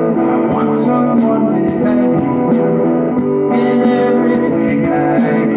I want someone beside me in everything I do.